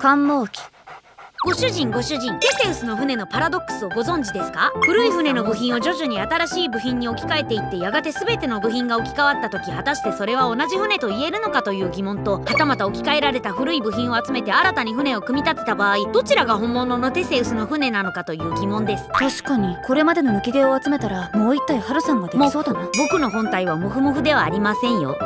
寒毛機ご主人ご主人テセウスの船のパラドックスをご存知ですか？古い船の部品を徐々に新しい部品に置き換えていってやがて全ての部品が置き換わった時果たしてそれは同じ船と言えるのかという疑問とはたまた置き換えられた古い部品を集めて新たに船を組み立てた場合どちらが本物のテセウスの船なのかという疑問です。確かにこれまでの抜き毛を集めたらもう一体ハルさんができそうだな。僕の本体はモフモフではありませんよ。